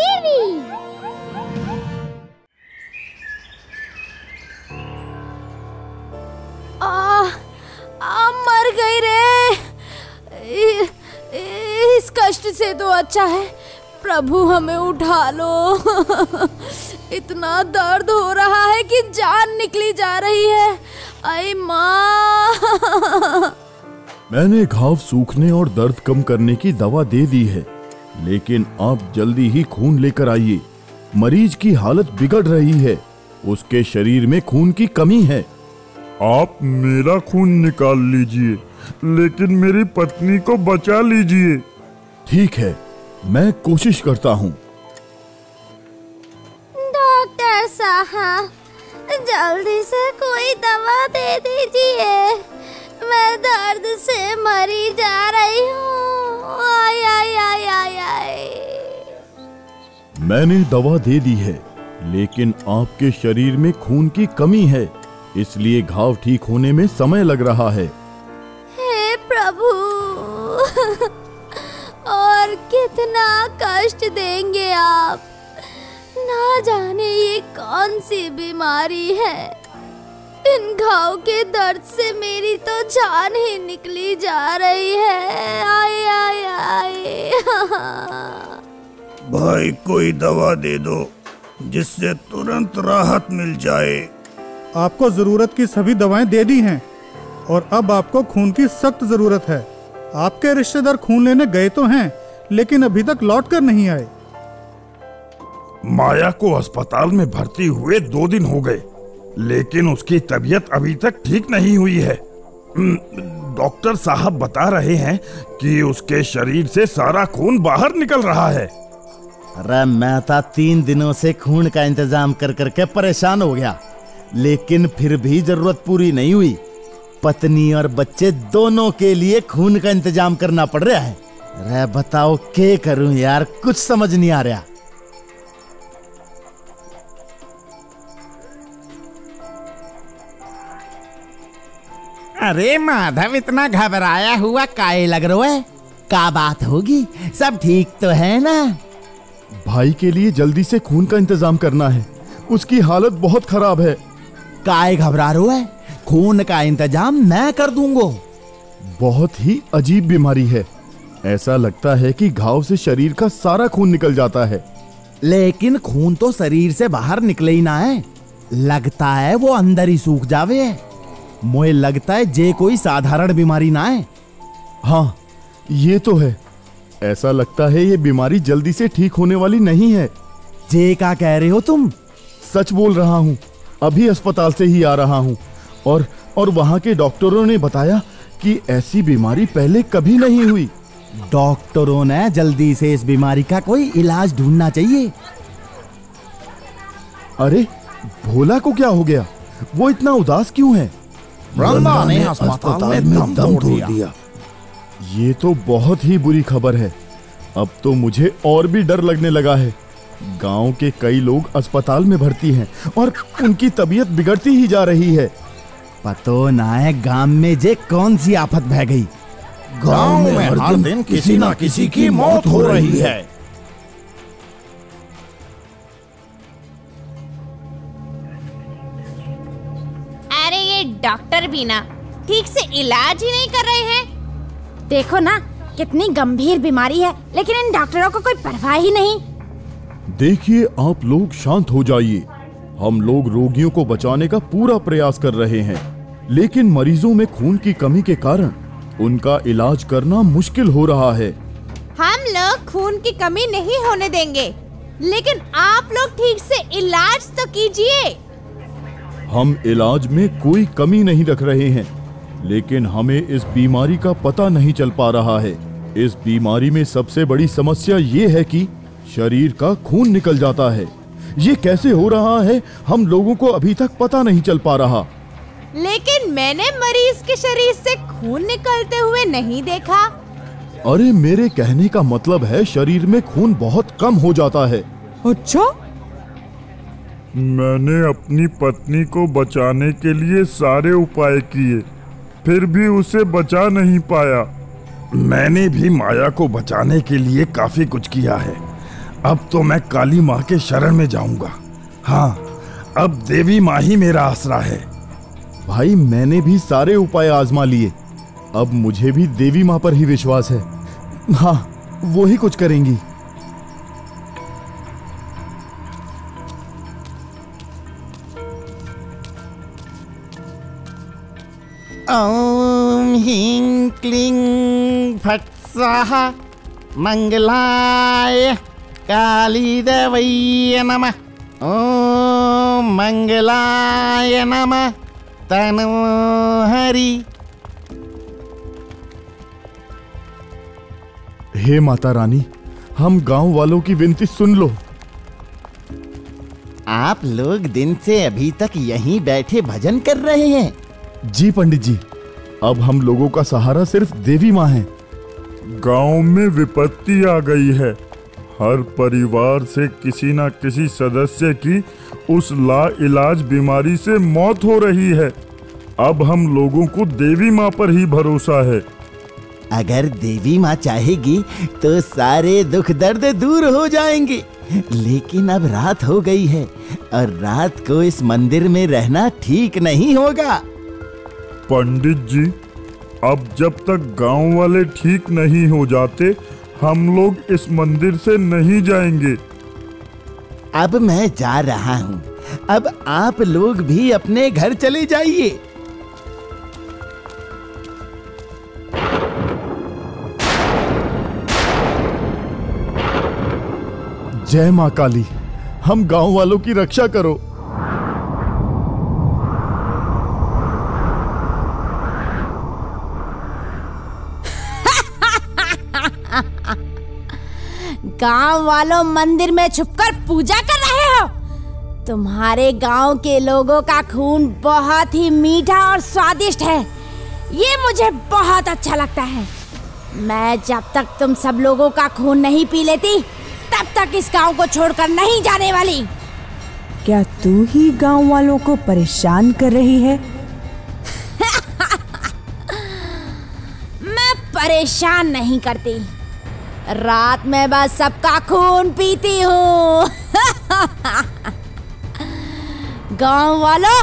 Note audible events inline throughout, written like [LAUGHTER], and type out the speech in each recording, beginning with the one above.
TV. आ, आ मर गई रे। इस कष्ट से तो अच्छा है। प्रभु हमें उठा लो। इतना दर्द हो रहा है कि जान निकली जा रही है। अरे माँ। मैंने घाव सूखने और दर्द कम करने की दवा दे दी है लेकिन आप जल्दी ही खून लेकर आइए। मरीज़ की हालत बिगड़ रही है उसके शरीर में खून की कमी है। आप मेरा खून निकाल लीजिए लेकिन मेरी पत्नी को बचा लीजिए। ठीक है मैं कोशिश करता हूँ। डॉक्टर साहब जल्दी से कोई दवा दे दीजिए। मैं दर्द से मरी जा रही हूँ। आय आय आय आय आय। मैंने दवा दे दी है लेकिन आपके शरीर में खून की कमी है इसलिए घाव ठीक होने में समय लग रहा है। हे प्रभु और कितना कष्ट देंगे आप। ना जाने ये कौन सी बीमारी है। इन घाव के दर्द से मेरी तो जान ही निकली जा रही है। आय आय आय भाई कोई दवा दे दो जिससे तुरंत राहत मिल जाए। आपको ज़रूरत की सभी दवाएँ दे दी हैं और अब आपको खून की सख्त ज़रूरत है। आपके रिश्तेदार खून लेने गए तो हैं लेकिन अभी तक लौट कर नहीं आए। माया को अस्पताल में भर्ती हुए दो दिन हो गए। लेकिन उसकी तबीयत अभी तक ठीक नहीं हुई है। हम्म, डॉक्टर साहब बता रहे हैं कि उसके शरीर से सारा खून बाहर निकल रहा है। अरे मैं था तीन दिनों से खून का इंतज़ाम कर करके परेशान हो गया लेकिन फिर भी ज़रूरत पूरी नहीं हुई। पत्नी और बच्चे दोनों के लिए खून का इंतज़ाम करना पड़ रहा है। अरे बताओ के करूँ यार? कुछ समझ नहीं आ रहा। अरे माधव इतना घबराया हुआ काहे लग रहा है? का बात होगी? सब ठीक तो है ना? भाई के लिए जल्दी से खून का इंतज़ाम करना है। उसकी हालत बहुत खराब है। काहे घबरा रहे है? खून का इंतज़ाम मैं कर दूंगो। बहुत ही अजीब बीमारी है। ऐसा लगता है कि घाव से शरीर का सारा खून निकल जाता है। लेकिन खून तो शरीर से बाहर निकले ही ना है। लगता है वो अंदर ही सूख जावे है। मुझे लगता है जे कोई साधारण बीमारी ना है। हाँ ये तो है। ऐसा लगता है ये बीमारी जल्दी से ठीक होने वाली नहीं है। जे का कह रहे हो तुम? सच बोल रहा हूँ अभी अस्पताल से ही आ रहा हूँ। और और वहाँ के डॉक्टरों ने बताया कि ऐसी बीमारी पहले कभी नहीं हुई। डॉक्टरों ने जल्दी से इस बीमारी का कोई इलाज ढूंढना चाहिए। अरे भोला को क्या हो गया? वो इतना उदास क्यों है? ने अस्पताल में दम तोड़ दिया। ये तो बहुत ही बुरी खबर है। अब तो मुझे और भी डर लगने लगा है। गाँव के कई लोग अस्पताल में भर्ती हैं और उनकी तबीयत बिगड़ती ही जा रही है। पतो ना है गाँव में जे कौन सी आफत बह गई। गाँव में हर दिन किसी ना किसी की मौत हो रही है। ये डॉक्टर भी ना ठीक से इलाज ही नहीं कर रहे हैं। देखो ना कितनी गंभीर बीमारी है लेकिन इन डॉक्टरों को कोई परवाह ही नहीं। देखिए आप लोग शांत हो जाइए। हम लोग रोगियों को बचाने का पूरा प्रयास कर रहे हैं लेकिन मरीजों में खून की कमी के कारण उनका इलाज करना मुश्किल हो रहा है। हम लोग खून की कमी नहीं होने देंगे लेकिन आप लोग ठीक से इलाज तो कीजिए। हम इलाज में कोई कमी नहीं रख रहे हैं लेकिन हमें इस बीमारी का पता नहीं चल पा रहा है। इस बीमारी में सबसे बड़ी समस्या ये है कि शरीर का खून निकल जाता है। ये कैसे हो रहा है हम लोगों को अभी तक पता नहीं चल पा रहा। लेकिन मैंने मरीज़ के शरीर से खून निकलते हुए नहीं देखा। अरे मेरे कहने का मतलब है शरीर में खून बहुत कम हो जाता है। अच्छा? मैंने अपनी पत्नी को बचाने के लिए सारे उपाय किए फिर भी उसे बचा नहीं पाया। मैंने भी माया को बचाने के लिए काफ़ी कुछ किया है। अब तो मैं काली माँ के शरण में जाऊँगा। हाँ अब देवी माँ ही मेरा आसरा है। भाई मैंने भी सारे उपाय आजमा लिए। अब मुझे भी देवी माँ पर ही विश्वास है। हाँ वो ही कुछ करेंगी। ओम ह्रीं क्लीं फट स्वाहा मंगलाय काली देवै नमः। ओम मंगलाय नमः। तनो हरि। हे माता रानी हम गाँव वालों की विनती सुन लो। आप लोग दिन से अभी तक यहीं बैठे भजन कर रहे हैं। जी पंडित जी अब हम लोगों का सहारा सिर्फ़ देवी माँ है। गाँव में विपत्ति आ गई है। हर परिवार से किसी न किसी सदस्य की उस ला इलाज बीमारी से मौत हो रही है। अब हम लोगों को देवी माँ पर ही भरोसा है। अगर देवी माँ चाहेगी तो सारे दुख दर्द दूर हो जाएँगे। लेकिन अब रात हो गई है और रात को इस मंदिर में रहना ठीक नहीं होगा। पंडित जी अब जब तक गाँव वाले ठीक नहीं हो जाते हम लोग इस मंदिर से नहीं जाएँगे। अब मैं जा रहा हूँ। अब आप लोग भी अपने घर चले जाइए। जय माँ काली हम गाँव वालों की रक्षा करो। गाँव वालों मंदिर में छुपकर पूजा कर रहे हो? तुम्हारे गाँव के लोगों का खून बहुत ही मीठा और स्वादिष्ट है। ये मुझे बहुत अच्छा लगता है। मैं जब तक तुम सब लोगों का खून नहीं पी लेती तब तक इस गाँव को छोड़कर नहीं जाने वाली। क्या तू ही गाँव वालों को परेशान कर रही है? [LAUGHS] मैं परेशान नहीं करती। रात में बस सबका खून पीती हूँ। गाँव वालों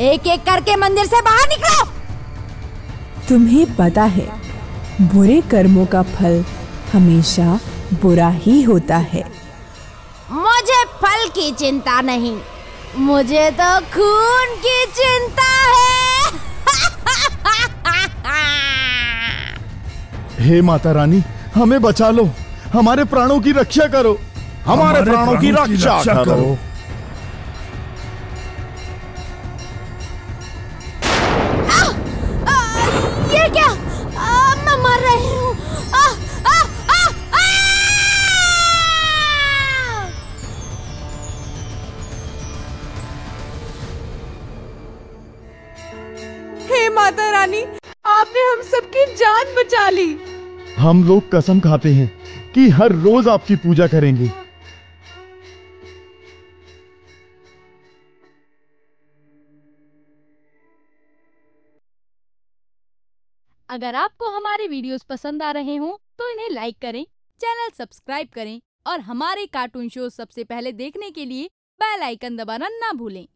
एक एक करके मंदिर से बाहर निकलो। तुम्हें पता है बुरे कर्मों का फल हमेशा बुरा ही होता है। मुझे फल की चिंता नहीं मुझे तो खून की चिंता है। हे माता रानी हमें बचा लो। हमारे प्राणों की रक्षा करो। हमारे, प्राणों, की रक्षा, करो, हूँ! हे माता रानी आपने हम सबकी जान बचा ली। हम लोग कसम खाते हैं कि हर रोज आपकी पूजा करेंगे। अगर आपको हमारे वीडियोस पसंद आ रहे हों तो इन्हें लाइक करें, चैनल सब्सक्राइब करें और हमारे कार्टून शो सबसे पहले देखने के लिए बेल आइकन दबाना ना भूलें।